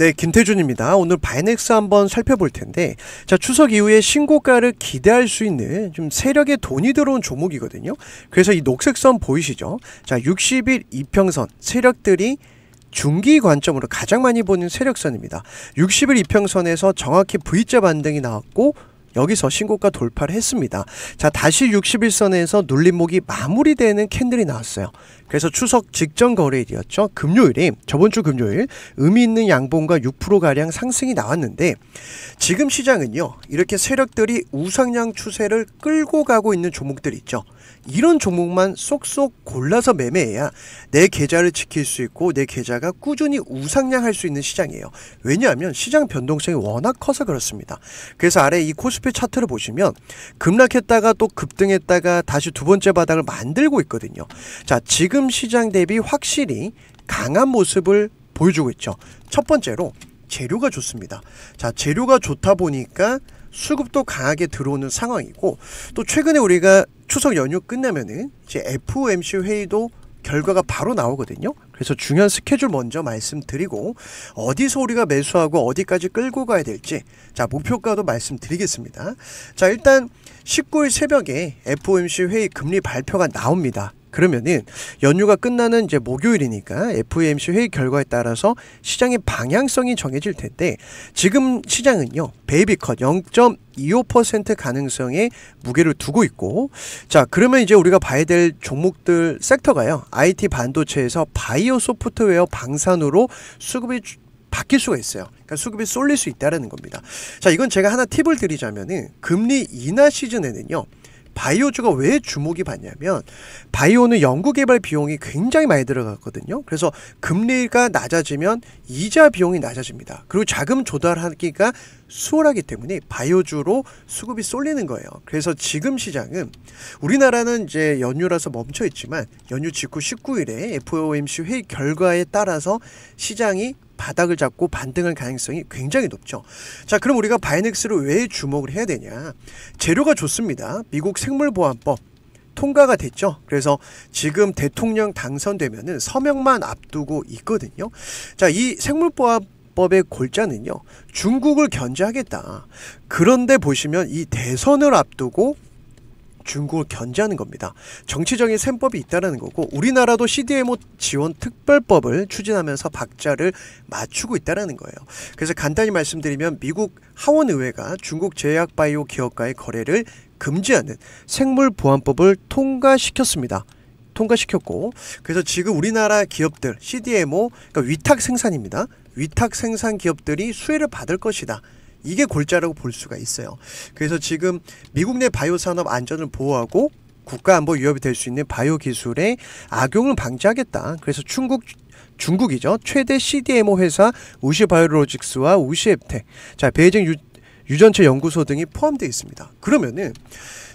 네, 김태준입니다. 오늘 바이넥스 한번 살펴볼 텐데, 자, 추석 이후에 신고가를 기대할 수 있는 좀 세력의 돈이 들어온 종목이거든요. 그래서 이 녹색 선 보이시죠? 자, 60일 이평선 세력들이 중기 관점으로 가장 많이 보는 세력선입니다. 60일 이평선에서 정확히 V자 반등이 나왔고 여기서 신고가 돌파를 했습니다. 자, 다시 60일선에서 눌림목이 마무리되는 캔들이 나왔어요. 그래서 추석 직전 거래일이었죠. 금요일에 저번 주 금요일 의미 있는 양봉과 6%가량 상승이 나왔는데 지금 시장은요. 이렇게 세력들이 우상향 추세를 끌고 가고 있는 종목들 있죠. 이런 종목만 쏙쏙 골라서 매매해야 내 계좌를 지킬 수 있고 내 계좌가 꾸준히 우상향할 수 있는 시장이에요. 왜냐하면 시장 변동성이 워낙 커서 그렇습니다. 그래서 아래 이 코스 피 차트를 보시면 급락했다가 또 급등했다가 다시 두 번째 바닥을 만들고 있거든요. 자, 지금 시장 대비 확실히 강한 모습을 보여주고 있죠. 첫 번째로 재료가 좋습니다. 자, 재료가 좋다 보니까 수급도 강하게 들어오는 상황이고 또 최근에 우리가 추석 연휴 끝나면은 이제 FOMC 회의도 결과가 바로 나오거든요. 그래서 중요한 스케줄 먼저 말씀드리고 어디서 우리가 매수하고 어디까지 끌고 가야 될지 자 목표가도 말씀드리겠습니다. 자 일단 19일 새벽에 FOMC 회의 금리 발표가 나옵니다. 그러면은 연휴가 끝나는 이제 목요일이니까 FOMC 회의 결과에 따라서 시장의 방향성이 정해질 텐데 지금 시장은요 베이비컷 0.25% 가능성에 무게를 두고 있고 자 그러면 이제 우리가 봐야 될 종목들 섹터가요 IT 반도체에서 바이오 소프트웨어 방산으로 수급이 바뀔 수가 있어요. 그러니까 수급이 쏠릴 수 있다라는 겁니다. 자, 이건 제가 하나 팁을 드리자면은 금리 인하 시즌에는요. 바이오주가 왜 주목이 받냐면 바이오는 연구 개발 비용이 굉장히 많이 들어갔거든요. 그래서 금리가 낮아지면 이자 비용이 낮아집니다. 그리고 자금 조달하기가 수월하기 때문에 바이오주로 수급이 쏠리는 거예요. 그래서 지금 시장은 우리나라는 이제 연휴라서 멈춰 있지만 연휴 직후 19일에 FOMC 회의 결과에 따라서 시장이 바닥을 잡고 반등할 가능성이 굉장히 높죠. 자, 그럼 우리가 바이넥스를 왜 주목을 해야 되냐? 재료가 좋습니다. 미국 생물보안법 통과가 됐죠. 그래서 지금 대통령 당선되면은 서명만 앞두고 있거든요. 자, 이 생물보안 법의 골자는요. 중국을 견제하겠다. 그런데 보시면 이 대선을 앞두고 중국을 견제하는 겁니다. 정치적인 셈법이 있다는 거고 우리나라도 CDMO 지원 특별법을 추진하면서 박자를 맞추고 있다는 거예요. 그래서 간단히 말씀드리면 미국 하원 의회가 중국 제약 바이오 기업과의 거래를 금지하는 생물 보안법을 통과시켰습니다. 통과시켰고 그래서 지금 우리나라 기업들 CDMO 그러니까 위탁 생산입니다. 위탁 생산 기업들이 수혜를 받을 것이다. 이게 골자라고 볼 수가 있어요. 그래서 지금 미국 내 바이오 산업 안전을 보호하고 국가 안보 위협이 될 수 있는 바이오 기술의 악용을 방지하겠다. 그래서 중국 중국이죠. 최대 CDMO 회사 우시바이오로직스와 우시앱텍, 자 베이징 유, 유전체 연구소 등이 포함되어 있습니다. 그러면은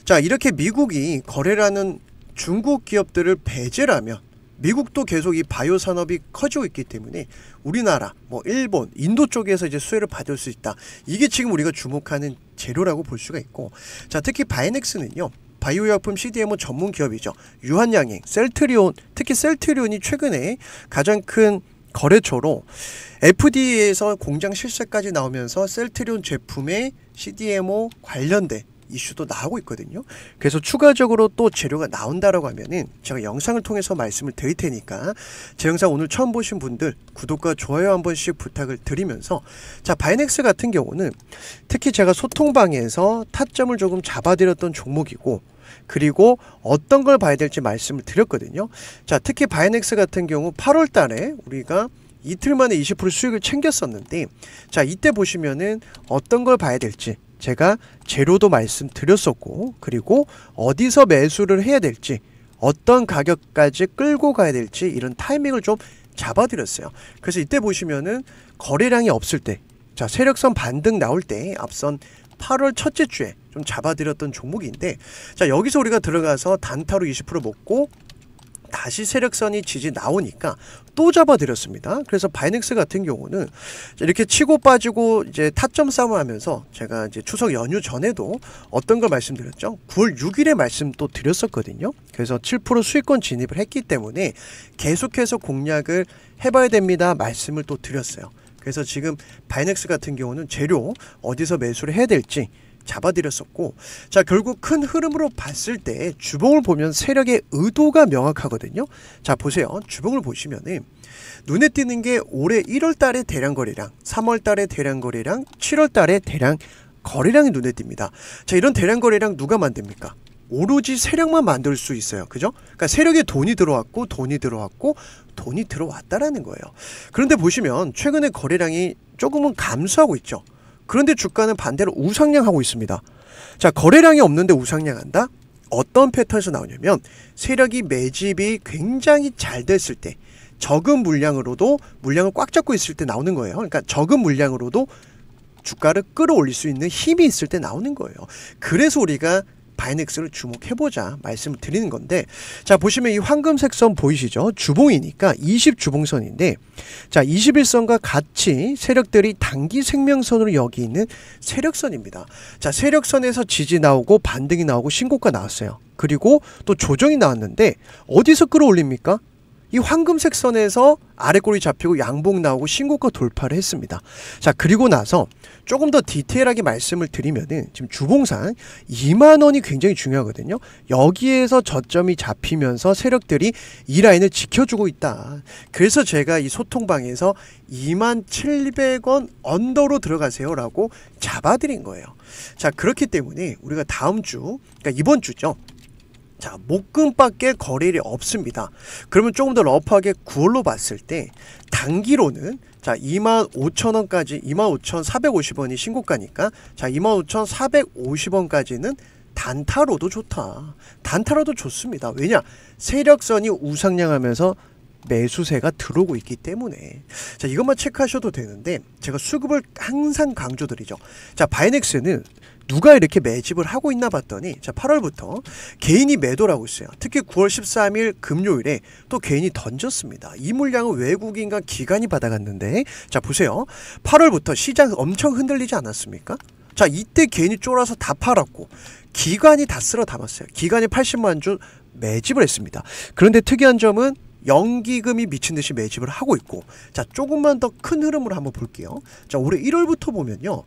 자 이렇게 미국이 거래라는 중국 기업들을 배제라면 미국도 계속 이 바이오 산업이 커지고 있기 때문에 우리나라, 뭐 일본, 인도 쪽에서 이제 수혜를 받을 수 있다. 이게 지금 우리가 주목하는 재료라고 볼 수가 있고, 자 특히 바이넥스는요. 바이오약품 CDMO 전문 기업이죠. 유한양행, 셀트리온, 특히 셀트리온이 최근에 가장 큰 거래처로 FDA에서 공장 실세까지 나오면서 셀트리온 제품의 CDMO 관련된 이슈도 나오고 있거든요. 그래서 추가적으로 또 재료가 나온다라고 하면은 제가 영상을 통해서 말씀을 드릴 테니까 제 영상 오늘 처음 보신 분들 구독과 좋아요 한 번씩 부탁을 드리면서 자 바이넥스 같은 경우는 특히 제가 소통방에서 타점을 조금 잡아드렸던 종목이고 그리고 어떤 걸 봐야 될지 말씀을 드렸거든요. 자 특히 바이넥스 같은 경우 8월 달에 우리가 이틀 만에 20% 수익을 챙겼었는데 자 이때 보시면은 어떤 걸 봐야 될지 제가 재료도 말씀드렸었고 그리고 어디서 매수를 해야 될지 어떤 가격까지 끌고 가야 될지 이런 타이밍을 좀 잡아드렸어요. 그래서 이때 보시면은 거래량이 없을 때, 자 세력선 반등 나올 때 앞선 8월 첫째 주에 좀 잡아드렸던 종목인데, 자 여기서 우리가 들어가서 단타로 20% 먹고 다시 세력선이 지지 나오니까 또 잡아드렸습니다. 그래서 바이넥스 같은 경우는 이렇게 치고 빠지고 이제 타점 싸움을 하면서 제가 이제 추석 연휴 전에도 어떤 걸 말씀드렸죠? 9월 6일에 말씀 또 드렸었거든요. 그래서 7% 수익권 진입을 했기 때문에 계속해서 공략을 해봐야 됩니다. 말씀을 또 드렸어요. 그래서 지금 바이넥스 같은 경우는 재료 어디서 매수를 해야 될지 잡아드렸었고 자 결국 큰 흐름으로 봤을 때 주봉을 보면 세력의 의도가 명확하거든요 자 보세요 주봉을 보시면은 눈에 띄는 게 올해 1월 달의 대량 거래량 3월 달의 대량 거래량 7월 달의 대량 거래량이 눈에 띕니다 자 이런 대량 거래량 누가 만듭니까 오로지 세력만 만들 수 있어요. 그죠? 그러니까 세력에 돈이 들어왔고 돈이 들어왔고 돈이 들어왔다라는 거예요. 그런데 보시면 최근에 거래량이 조금은 감소하고 있죠. 그런데 주가는 반대로 우상향하고 있습니다. 자, 거래량이 없는데 우상향한다? 어떤 패턴에서 나오냐면 세력이 매집이 굉장히 잘 됐을 때 적은 물량으로도 물량을 꽉 잡고 있을 때 나오는 거예요. 그러니까 적은 물량으로도 주가를 끌어올릴 수 있는 힘이 있을 때 나오는 거예요. 그래서 우리가 바이넥스를 주목해보자 말씀을 드리는 건데 자 보시면 이 황금색 선 보이시죠? 주봉이니까 20주봉선인데 자 21선과 같이 세력들이 단기 생명선으로 여기 있는 세력선입니다. 자 세력선에서 지지 나오고 반등이 나오고 신고가 나왔어요. 그리고 또 조정이 나왔는데 어디서 끌어올립니까 이 황금색 선에서 아래 꼬리 잡히고 양봉 나오고 신고가 돌파를 했습니다. 자, 그리고 나서 조금 더 디테일하게 말씀을 드리면은 지금 주봉상 2만 원이 굉장히 중요하거든요. 여기에서 저점이 잡히면서 세력들이 이 라인을 지켜주고 있다. 그래서 제가 이 소통방에서 2만 700원 언더로 들어가세요라고 잡아드린 거예요. 자, 그렇기 때문에 우리가 다음 주, 그러니까 이번 주죠. 자, 목금밖에 거래일이 없습니다. 그러면 조금 더 러프하게 9월로 봤을 때 단기로는 자, 25,000원까지 25,450원이 신고가니까 자, 25,450원까지는 단타로도 좋다. 단타로도 좋습니다. 왜냐? 세력선이 우상향하면서 매수세가 들어오고 있기 때문에 자 이것만 체크하셔도 되는데 제가 수급을 항상 강조드리죠 자 바이넥스는 누가 이렇게 매집을 하고 있나 봤더니 자 8월부터 개인이 매도를 하고 있어요. 특히 9월 13일 금요일에 또 개인이 던졌습니다. 이 물량은 외국인과 기관이 받아갔는데 자 보세요. 8월부터 시장 엄청 흔들리지 않았습니까? 자 이때 개인이 쫄아서 다 팔았고 기관이 다 쓸어 담았어요. 기관이 80만 주 매집을 했습니다. 그런데 특이한 점은 연기금이 미친 듯이 매집을 하고 있고 자 조금만 더 큰 흐름으로 한번 볼게요. 자 올해 1월부터 보면요.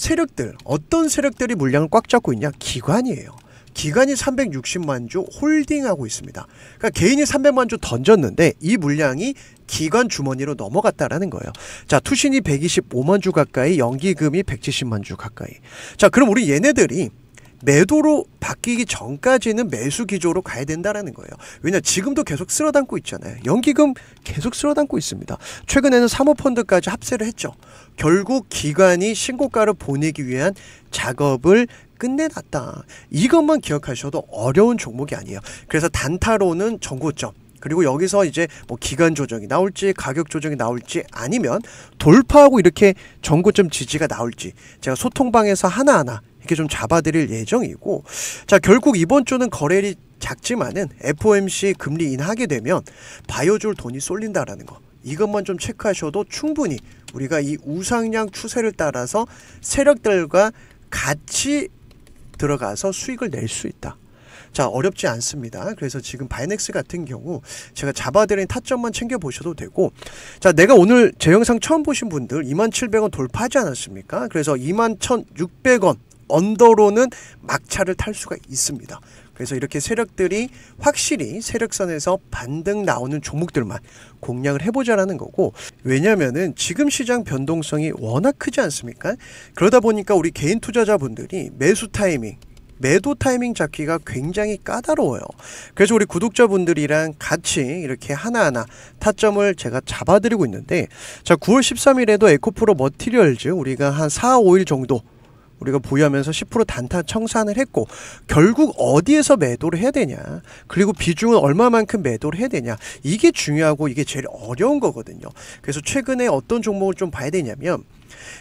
세력들 어떤 세력들이 물량을 꽉 잡고 있냐? 기관이에요. 기관이 360만 주 홀딩하고 있습니다. 그러니까 개인이 300만 주 던졌는데 이 물량이 기관 주머니로 넘어갔다라는 거예요. 자, 투신이 125만 주 가까이, 연기금이 170만 주 가까이. 자, 그럼 우리 얘네들이 매도로 바뀌기 전까지는 매수 기조로 가야 된다라는 거예요. 왜냐 지금도 계속 쓸어 담고 있잖아요. 연기금 계속 쓸어 담고 있습니다. 최근에는 사모펀드까지 합세를 했죠. 결국 기관이 신고가를 보내기 위한 작업을 끝내놨다. 이것만 기억하셔도 어려운 종목이 아니에요. 그래서 단타로는 전고점 그리고 여기서 이제 뭐 기간 조정이 나올지 가격 조정이 나올지 아니면 돌파하고 이렇게 전고점 지지가 나올지 제가 소통방에서 하나하나 이렇게 좀 잡아드릴 예정이고 자 결국 이번 주는 거래일이 작지만은 FOMC 금리 인하게 되면 바이오줄 돈이 쏠린다라는 거 이것만 좀 체크하셔도 충분히 우리가 이 우상향 추세를 따라서 세력들과 같이 들어가서 수익을 낼 수 있다. 자 어렵지 않습니다. 그래서 지금 바이넥스 같은 경우 제가 잡아드린 타점만 챙겨보셔도 되고 자 내가 오늘 제 영상 처음 보신 분들 2700원 돌파하지 않았습니까? 그래서 21,600원 under로는 막차를 탈 수가 있습니다. 그래서 이렇게 세력들이 확실히 세력선에서 반등 나오는 종목들만 공략을 해보자라는 거고 왜냐면은 지금 시장 변동성이 워낙 크지 않습니까? 그러다 보니까 우리 개인 투자자분들이 매수 타이밍 매도 타이밍 잡기가 굉장히 까다로워요. 그래서 우리 구독자분들이랑 같이 이렇게 하나하나 타점을 제가 잡아드리고 있는데 자 9월 13일에도 에코프로 머티리얼즈 우리가 한 4, 5일 정도 우리가 보유하면서 10% 단타 청산을 했고 결국 어디에서 매도를 해야 되냐? 그리고 비중은 얼마만큼 매도를 해야 되냐? 이게 중요하고 이게 제일 어려운 거거든요. 그래서 최근에 어떤 종목을 좀 봐야 되냐면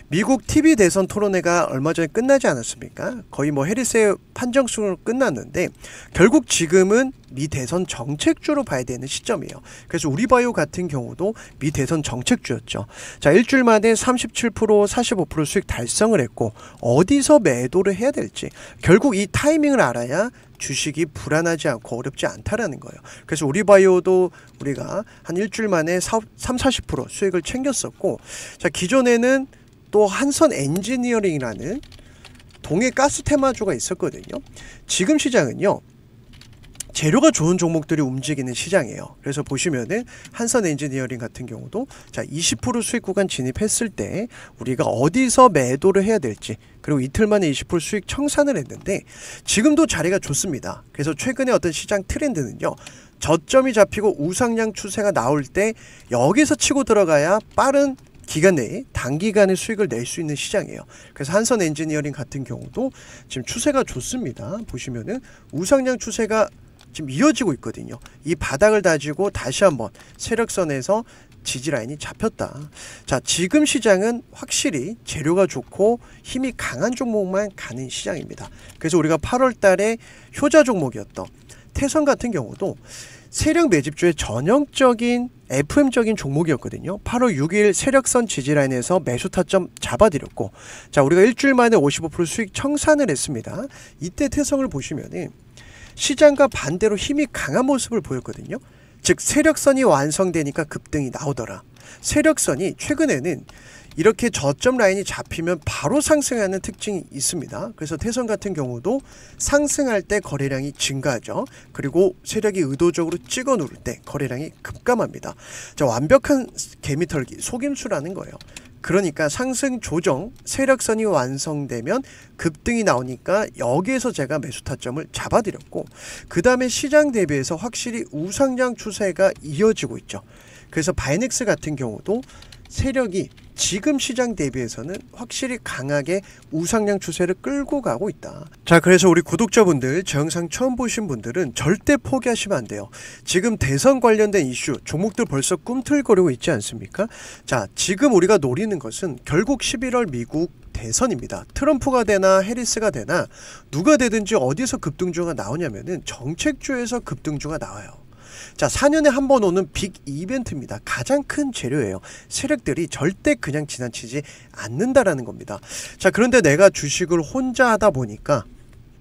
미국 TV 대선 토론회가 얼마 전에 끝나지 않았습니까? 거의 뭐 해리스의 판정승으로 끝났는데 결국 지금은 미 대선 정책주로 봐야 되는 시점이에요. 그래서 우리바이오 같은 경우도 미 대선 정책주였죠. 자, 일주일 만에 37% 45% 수익 달성을 했고 어디서 매도를 해야 될지 결국 이 타이밍을 알아야 주식이 불안하지 않고 어렵지 않다라는 거예요. 그래서 우리바이오도 우리가 한 일주일 만에 3, 40% 수익을 챙겼었고 자 기존에는 또 한선 엔지니어링이라는 동해 가스 테마주가 있었거든요. 지금 시장은요. 재료가 좋은 종목들이 움직이는 시장이에요. 그래서 보시면은 한선 엔지니어링 같은 경우도 자 20% 수익 구간 진입했을 때 우리가 어디서 매도를 해야 될지 그리고 이틀 만에 20% 수익 청산을 했는데 지금도 자리가 좋습니다. 그래서 최근에 어떤 시장 트렌드는요. 저점이 잡히고 우상향 추세가 나올 때 여기서 치고 들어가야 빠른 기간 내에 단기간에 수익을 낼 수 있는 시장이에요. 그래서 한선 엔지니어링 같은 경우도 지금 추세가 좋습니다. 보시면은 우상향 추세가 지금 이어지고 있거든요. 이 바닥을 다지고 다시 한번 세력선에서 지지 라인이 잡혔다. 자, 지금 시장은 확실히 재료가 좋고 힘이 강한 종목만 가는 시장입니다. 그래서 우리가 8월 달에 효자 종목이었던 태선 같은 경우도 세력 매집주의 전형적인 FM적인 종목이었거든요. 8월 6일 세력선 지지라인에서 매수 타점 잡아드렸고 자 우리가 일주일 만에 55% 수익 청산을 했습니다. 이때 태성을 보시면은 시장과 반대로 힘이 강한 모습을 보였거든요. 즉 세력선이 완성되니까 급등이 나오더라. 세력선이 최근에는 이렇게 저점 라인이 잡히면 바로 상승하는 특징이 있습니다. 그래서 태선 같은 경우도 상승할 때 거래량이 증가하죠. 그리고 세력이 의도적으로 찍어 누를 때 거래량이 급감합니다. 자, 완벽한 개미털기, 속임수라는 거예요. 그러니까 상승 조정 세력선이 완성되면 급등이 나오니까 여기에서 제가 매수 타점을 잡아드렸고 그 다음에 시장 대비해서 확실히 우상향 추세가 이어지고 있죠. 그래서 바이넥스 같은 경우도 세력이 지금 시장 대비해서는 확실히 강하게 우상향 추세를 끌고 가고 있다. 자, 그래서 우리 구독자분들, 저 영상 처음 보신 분들은 절대 포기하시면 안 돼요. 지금 대선 관련된 이슈, 종목들 벌써 꿈틀거리고 있지 않습니까? 자, 지금 우리가 노리는 것은 결국 11월 미국 대선입니다. 트럼프가 되나 해리스가 되나 누가 되든지 어디서 급등주가 나오냐면은 정책주에서 급등주가 나와요. 자, 4년에 한 번 오는 빅 이벤트입니다. 가장 큰 재료예요. 세력들이 절대 그냥 지나치지 않는다라는 겁니다. 자, 그런데 내가 주식을 혼자 하다 보니까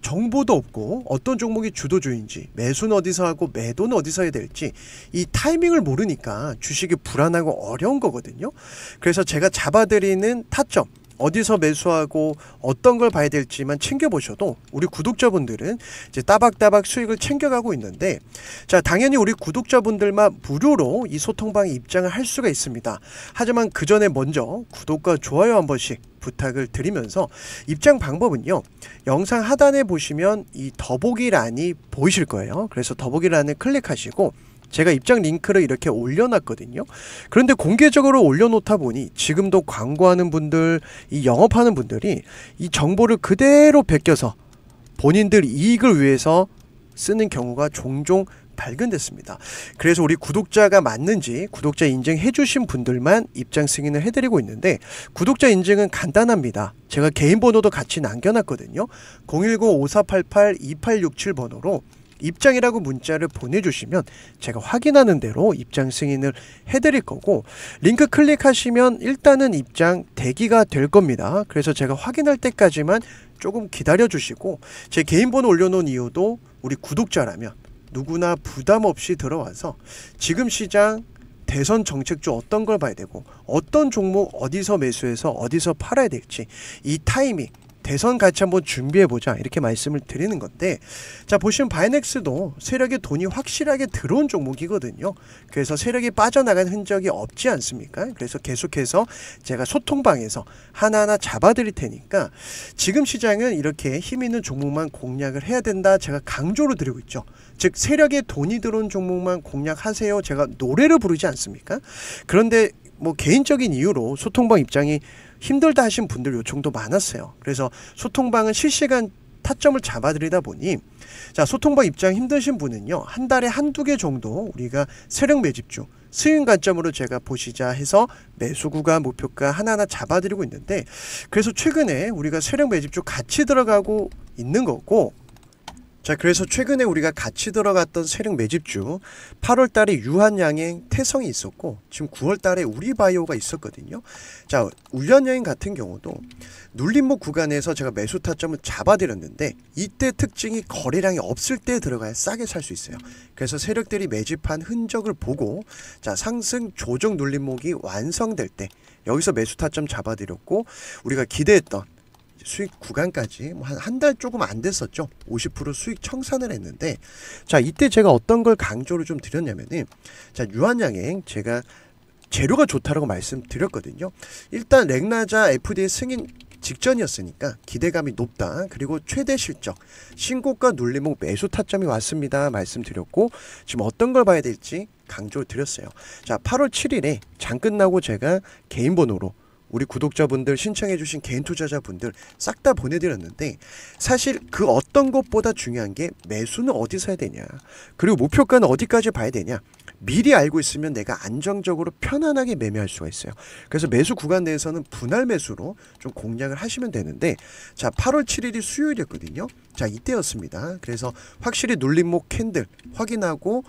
정보도 없고 어떤 종목이 주도주인지 매수는 어디서 하고 매도는 어디서 해야 될지 이 타이밍을 모르니까 주식이 불안하고 어려운 거거든요. 그래서 제가 잡아드리는 타점 어디서 매수하고 어떤 걸 봐야 될지만 챙겨보셔도 우리 구독자분들은 이제 따박따박 수익을 챙겨가고 있는데 자 당연히 우리 구독자분들만 무료로 이 소통방에 입장을 할 수가 있습니다. 하지만 그 전에 먼저 구독과 좋아요 한 번씩 부탁을 드리면서 입장 방법은요. 영상 하단에 보시면 이 더보기란이 보이실 거예요. 그래서 더보기란을 클릭하시고 제가 입장 링크를 이렇게 올려놨거든요. 그런데 공개적으로 올려놓다 보니 지금도 광고하는 분들, 이 영업하는 분들이 이 정보를 그대로 베껴서 본인들 이익을 위해서 쓰는 경우가 종종 발견됐습니다. 그래서 우리 구독자가 맞는지 구독자 인증해 주신 분들만 입장 승인을 해드리고 있는데 구독자 인증은 간단합니다. 제가 개인 번호도 같이 남겨놨거든요. 010-5488-2867 번호로 입장이라고 문자를 보내주시면 제가 확인하는 대로 입장 승인을 해드릴 거고 링크 클릭하시면 일단은 입장 대기가 될 겁니다. 그래서 제가 확인할 때까지만 조금 기다려 주시고 제 개인 번호 올려놓은 이유도 우리 구독자라면 누구나 부담 없이 들어와서 지금 시장 대선 정책주 어떤 걸 봐야 되고 어떤 종목 어디서 매수해서 어디서 팔아야 될지 이 타이밍 대선 같이 한번 준비해 보자. 이렇게 말씀을 드리는 건데 자 보시면 바이넥스도 세력의 돈이 확실하게 들어온 종목이거든요. 그래서 세력이 빠져나간 흔적이 없지 않습니까? 그래서 계속해서 제가 소통방에서 하나하나 잡아드릴 테니까 지금 시장은 이렇게 힘 있는 종목만 공략을 해야 된다 제가 강조를 드리고 있죠. 즉 세력의 돈이 들어온 종목만 공략하세요. 제가 노래를 부르지 않습니까? 그런데 뭐 개인적인 이유로 소통방 입장이 힘들다 하신 분들 요청도 많았어요. 그래서 소통방은 실시간 타점을 잡아드리다 보니 자 소통방 입장 힘드신 분은요 한 달에 한두 개 정도 우리가 세력 매집주 스윙 관점으로 제가 보시자 해서 매수 구간 목표가 하나하나 잡아드리고 있는데 그래서 최근에 우리가 세력 매집주 같이 들어가고 있는 거고 자, 그래서 최근에 우리가 같이 들어갔던 세력 매집주 8월 달에 유한양행 태성이 있었고 지금 9월 달에 우리바이오가 있었거든요. 자, 유한양행 같은 경우도 눌림목 구간에서 제가 매수 타점을 잡아드렸는데 이때 특징이 거래량이 없을 때 들어가야 싸게 살 수 있어요. 그래서 세력들이 매집한 흔적을 보고 자, 상승 조정 눌림목이 완성될 때 여기서 매수 타점 잡아드렸고 우리가 기대했던 수익 구간까지 뭐 한한 달 조금 안 됐었죠. 50% 수익 청산을 했는데 자 이때 제가 어떤 걸 강조를 좀 드렸냐면은 자 유한양행 제가 재료가 좋다라고 말씀드렸거든요. 일단 렉나자 FDA 승인 직전이었으니까 기대감이 높다. 그리고 최대 실적, 신고가 눌림목 매수 타점이 왔습니다. 말씀드렸고 지금 어떤 걸 봐야 될지 강조 드렸어요. 자, 8월 7일에 장 끝나고 제가 개인 번호로 우리 구독자분들 신청해주신 개인 투자자분들 싹 다 보내드렸는데 사실 그 어떤 것보다 중요한 게 매수는 어디서 해야 되냐 그리고 목표가는 어디까지 봐야 되냐 미리 알고 있으면 내가 안정적으로 편안하게 매매할 수가 있어요. 그래서 매수 구간 내에서는 분할 매수로 좀 공략을 하시면 되는데 자 8월 7일이 수요일이었거든요. 자 이때였습니다. 그래서 확실히 눌림목 캔들 확인하고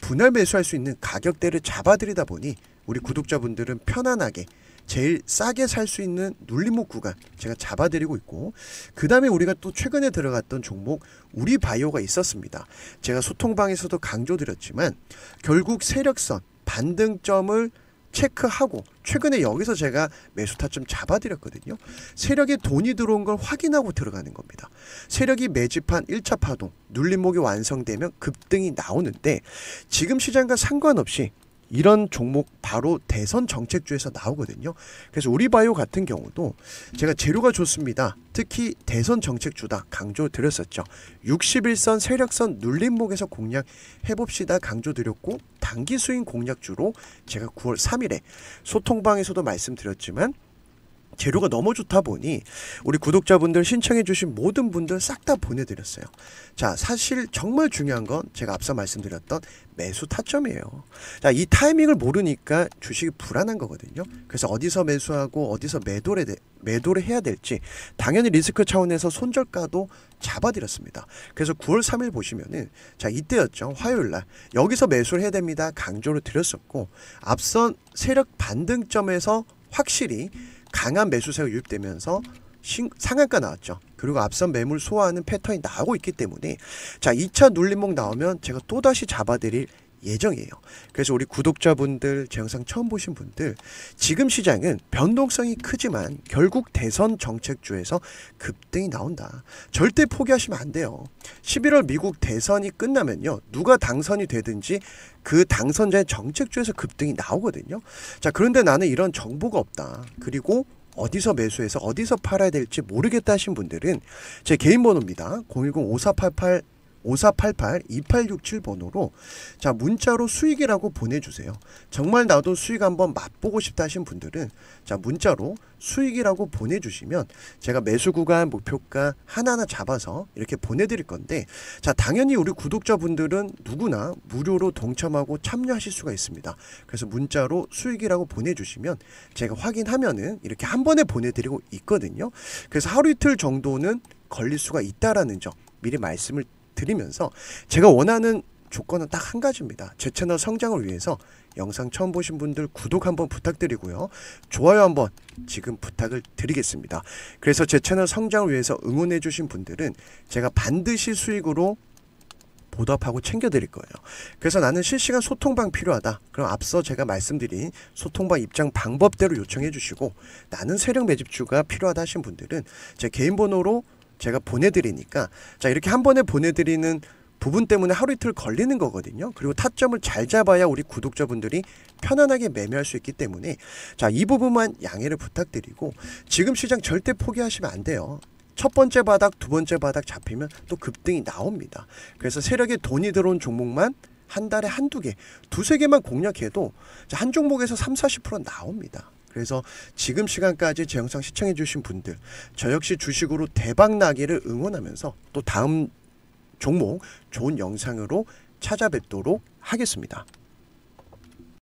분할 매수할 수 있는 가격대를 잡아드리다 보니 우리 구독자분들은 편안하게 제일 싸게 살 수 있는 눌림목 구간 제가 잡아드리고 있고 그 다음에 우리가 또 최근에 들어갔던 종목 우리 바이오가 있었습니다. 제가 소통방에서도 강조드렸지만 결국 세력선 반등점을 체크하고 최근에 여기서 제가 매수 타점 잡아드렸거든요. 세력에 돈이 들어온 걸 확인하고 들어가는 겁니다. 세력이 매집한 1차 파동, 눌림목이 완성되면 급등이 나오는데 지금 시장과 상관없이 이런 종목 바로 대선 정책주에서 나오거든요. 그래서 우리바이오 같은 경우도 제가 재료가 좋습니다. 특히 대선 정책주다 강조 드렸었죠. 61선 세력선 눌림목에서 공략 해봅시다 강조 드렸고 단기 수익 공략주로 제가 9월 3일에 소통방에서도 말씀드렸지만 재료가 너무 좋다 보니 우리 구독자분들 신청해 주신 모든 분들 싹 다 보내드렸어요. 자 사실 정말 중요한 건 제가 앞서 말씀드렸던 매수 타점이에요. 자 이 타이밍을 모르니까 주식이 불안한 거거든요. 그래서 어디서 매수하고 어디서 매도를, 매도를 해야 될지 당연히 리스크 차원에서 손절가도 잡아드렸습니다. 그래서 9월 3일 보시면은 자 이때였죠. 화요일 날 여기서 매수를 해야 됩니다. 강조를 드렸었고 앞선 세력 반등점에서 확실히 강한 매수세가 유입되면서 신, 상한가 나왔죠. 그리고 앞선 매물 소화하는 패턴이 나오고 있기 때문에 자 2차 눌림목 나오면 제가 또다시 잡아드릴 예정이에요. 그래서 우리 구독자분들 제 영상 처음 보신 분들 지금 시장은 변동성이 크지만 결국 대선 정책주에서 급등이 나온다. 절대 포기하시면 안 돼요. 11월 미국 대선이 끝나면요. 누가 당선이 되든지 그 당선자의 정책주에서 급등이 나오거든요. 자, 그런데 나는 이런 정보가 없다. 그리고 어디서 매수해서 어디서 팔아야 될지 모르겠다 하신 분들은 제 개인 번호입니다. 010-5488 5488-2867번호로 자 문자로 수익이라고 보내주세요. 정말 나도 수익 한번 맛보고 싶다 하신 분들은 자 문자로 수익이라고 보내주시면 제가 매수 구간 목표가 하나하나 잡아서 이렇게 보내드릴 건데 자 당연히 우리 구독자분들은 누구나 무료로 동참하고 참여하실 수가 있습니다. 그래서 문자로 수익이라고 보내주시면 제가 확인하면은 이렇게 한 번에 보내드리고 있거든요. 그래서 하루 이틀 정도는 걸릴 수가 있다라는 점 미리 말씀을 드리면서 제가 원하는 조건은 딱 한 가지입니다. 제 채널 성장을 위해서 영상 처음 보신 분들 구독 한번 부탁드리고요. 좋아요 한번 지금 부탁을 드리겠습니다. 그래서 제 채널 성장을 위해서 응원해 주신 분들은 제가 반드시 수익으로 보답하고 챙겨드릴 거예요. 그래서 나는 실시간 소통방 필요하다. 그럼 앞서 제가 말씀드린 소통방 입장 방법대로 요청해 주시고 나는 세력 매집주가 필요하다 하신 분들은 제 개인 번호로 제가 보내드리니까 자 이렇게 한 번에 보내드리는 부분 때문에 하루 이틀 걸리는 거거든요. 그리고 타점을 잘 잡아야 우리 구독자분들이 편안하게 매매할 수 있기 때문에 자 이 부분만 양해를 부탁드리고 지금 시장 절대 포기하시면 안 돼요. 첫 번째 바닥, 두 번째 바닥 잡히면 또 급등이 나옵니다. 그래서 세력에 돈이 들어온 종목만 한 달에 한두 개, 두세 개만 공략해도 한 종목에서 3, 40% 나옵니다. 그래서 지금 시간까지 제 영상 시청해 주신 분들 저 역시 주식으로 대박 나기를 응원하면서 또 다음 종목 좋은 영상으로 찾아뵙도록 하겠습니다.